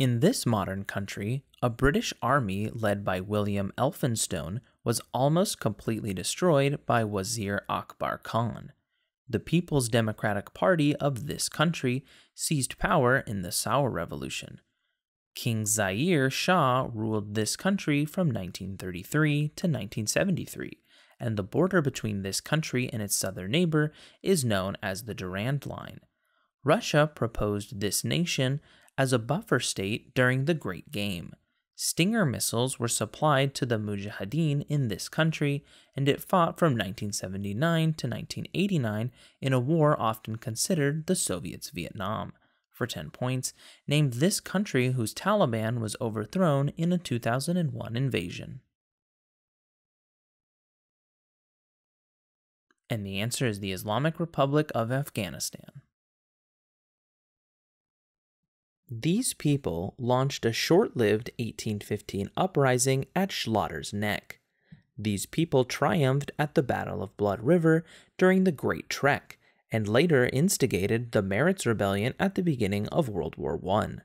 In this modern country, a British army led by William Elphinstone was almost completely destroyed by Wazir Akbar Khan. The People's Democratic Party of this country seized power in the Saur Revolution. King Zahir Shah ruled this country from 1933 to 1973, and the border between this country and its southern neighbor is known as the Durand Line. Russia proposed this nation as a buffer state during the Great Game. Stinger missiles were supplied to the Mujahideen in this country, and it fought from 1979 to 1989 in a war often considered the Soviets' Vietnam. For 10 points, name this country whose Taliban was overthrown in a 2001 invasion. And the answer is the Islamic Republic of Afghanistan. These people launched a short lived 1815 uprising at Slachter's Nek. These people triumphed at the Battle of Blood River during the Great Trek and later instigated the Maritz Rebellion at the beginning of World War I.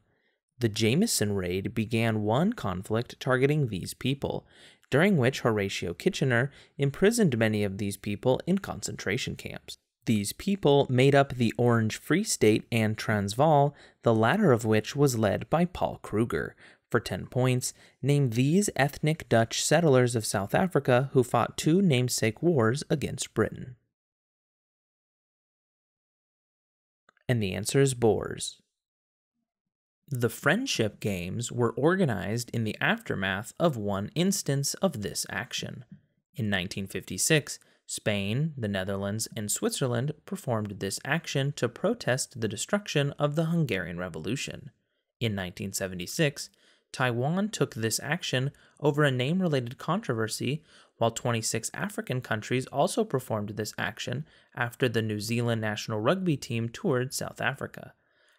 The Jameson Raid began one conflict targeting these people, during which Horatio Kitchener imprisoned many of these people in concentration camps. These people made up the Orange Free State and Transvaal, the latter of which was led by Paul Kruger. For 10 points, name these ethnic Dutch settlers of South Africa who fought two namesake wars against Britain. And the answer is Boers. The Friendship Games were organized in the aftermath of one instance of this action. In 1956, Spain, the Netherlands, and Switzerland performed this action to protest the destruction of the Hungarian Revolution. In 1976, Taiwan took this action over a name related controversy, while 26 African countries also performed this action after the New Zealand national rugby team toured South Africa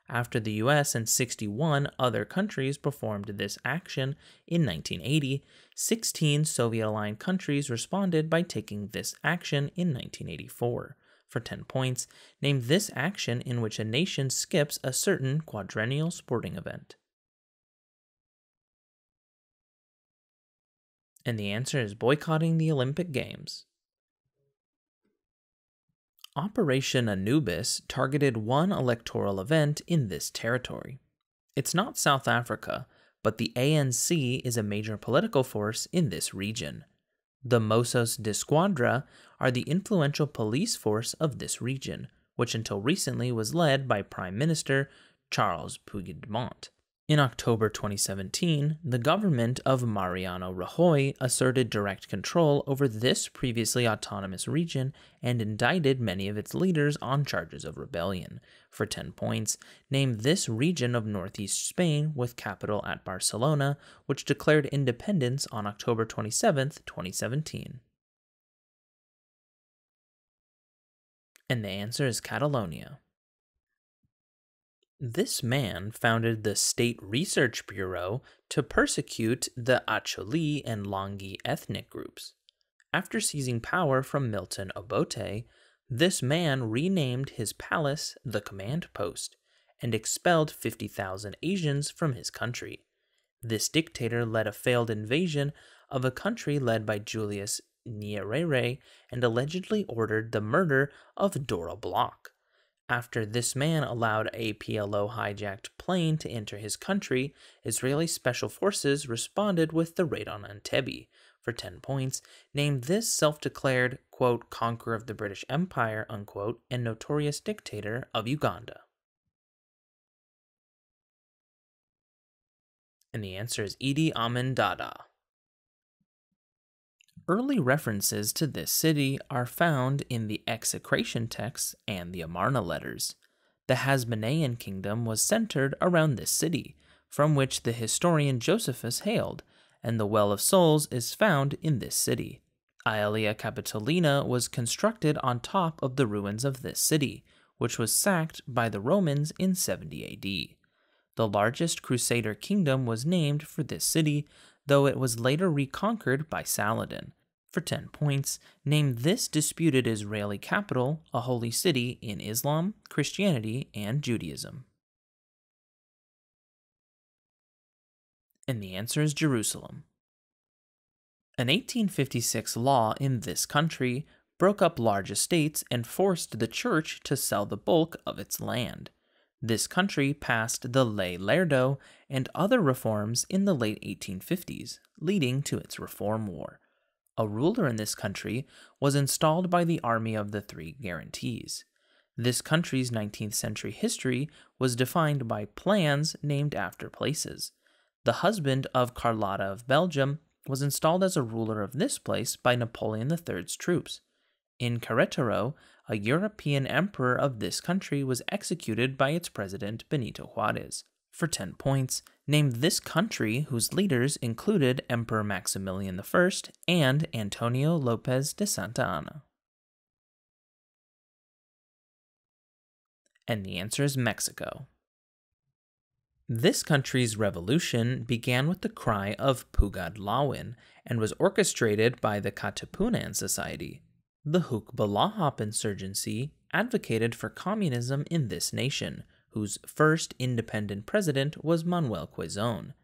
after the US and 61 other countries performed this action in 1980, 16 Soviet aligned countries responded by taking this action in 1984. For 10 points, name this action in which a nation skips a certain quadrennial sporting event. And the answer is boycotting the Olympic Games. Operation Anubis targeted one electoral event in this territory. It's not South Africa, but the ANC is a major political force in this region. The Mossos d'Esquadra are the influential police force of this region, which until recently was led by Prime Minister Charles Puigdemont. In October 2017, the government of Mariano Rajoy asserted direct control over this previously autonomous region and indicted many of its leaders on charges of rebellion. For 10 points, name this region of northeast Spain with capital at Barcelona, which declared independence on October 27, 2017. And the answer is Catalonia. This man founded the State Research Bureau to persecute the Acholi and Lango ethnic groups. After seizing power from Milton Obote, this man renamed his palace the Command Post and expelled 50,000 Asians from his country. This dictator led a failed invasion of a country led by Julius Nyerere and allegedly ordered the murder of Dora Bloch. After this man allowed a PLO hijacked plane to enter his country, Israeli special forces responded with the raid on Entebbe. For 10 points, named this self declared, quote, conqueror of the British Empire, unquote, and notorious dictator of Uganda. And the answer is Idi Amin Dada. Early references to this city are found in the execration texts and the Amarna letters. The Hasmonean kingdom was centered around this city, from which the historian Josephus hailed, and the Well of Souls is found in this city. Aelia Capitolina was constructed on top of the ruins of this city, which was sacked by the Romans in 70 AD. The largest Crusader kingdom was named for this city, though it was later reconquered by Saladin. For 10 points, name this disputed Israeli capital, a holy city in Islam, Christianity, and Judaism. And the answer is Jerusalem. An 1856 law in this country broke up large estates and forced the church to sell the bulk of its land. This country passed the Ley Lerdo and other reforms in the late 1850s, leading to its Reform War. A ruler in this country was installed by the Army of the Three Guarantees. This country's 19th century history was defined by plans named after places. The husband of Carlotta of Belgium was installed as a ruler of this place by Napoleon III's troops. In Querétaro, a European emperor of this country was executed by its president Benito Juarez. For 10 points, name this country whose leaders included Emperor Maximilian I and Antonio Lopez de Santa Anna. And the answer is Mexico. This country's revolution began with the cry of Pugad Lawin and was orchestrated by the Katipunan Society. The Hukbalahap insurgency advocated for communism in this nation, whose first independent president was Manuel Quezon.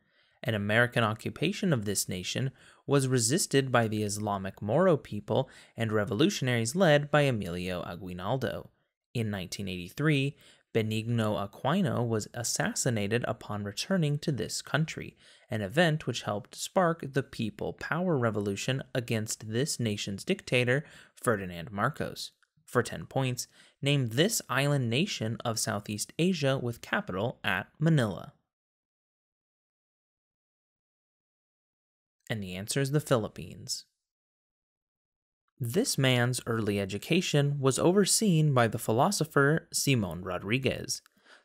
An American occupation of this nation was resisted by the Islamic Moro people and revolutionaries led by Emilio Aguinaldo. In 1983, Benigno Aquino was assassinated upon returning to this country, an event which helped spark the People Power Revolution against this nation's dictator, Ferdinand Marcos. For 10 points, name this island nation of Southeast Asia with capital at Manila. And the answer is the Philippines. This man's early education was overseen by the philosopher Simon Rodriguez.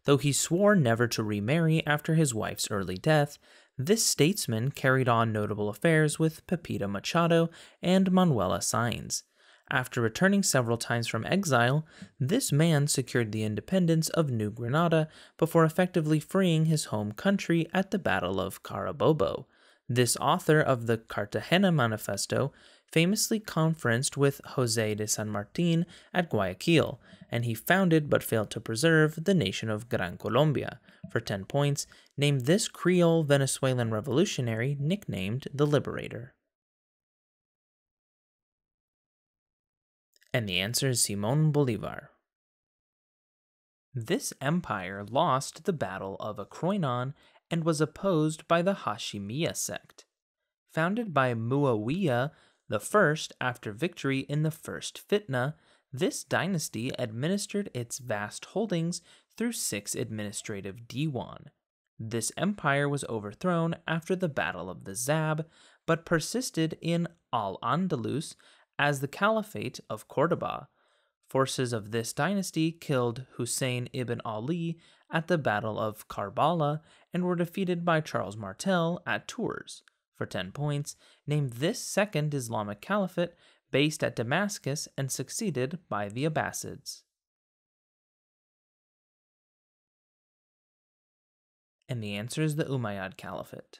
Though he swore never to remarry after his wife's early death, this statesman carried on notable affairs with Pepita Machado and Manuela Sáenz. After returning several times from exile, this man secured the independence of New Granada before effectively freeing his home country at the Battle of Carabobo. This author of the Cartagena Manifesto famously conferenced with Jose de San Martin at Guayaquil, and he founded but failed to preserve the nation of Gran Colombia. For 10 points, name this Creole Venezuelan revolutionary nicknamed the Liberator. And the answer is Simon Bolivar. This empire lost the Battle of Acroinon and was opposed by the Hashimiya sect. Founded by Muawiyah the first, after victory in the First Fitna, this dynasty administered its vast holdings through six administrative diwan. This empire was overthrown after the Battle of the Zab, but persisted in Al Andalus as the Caliphate of Cordoba. Forces of this dynasty killed Hussein ibn Ali at the Battle of Karbala and were defeated by Charles Martel at Tours for 10 points, named this second Islamic caliphate based at Damascus and succeeded by the Abbasids. And the answer is the Umayyad Caliphate.